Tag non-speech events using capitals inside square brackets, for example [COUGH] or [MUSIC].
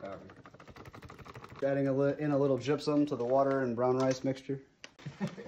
powder. Adding a in a little gypsum to the water and brown rice mixture. [LAUGHS]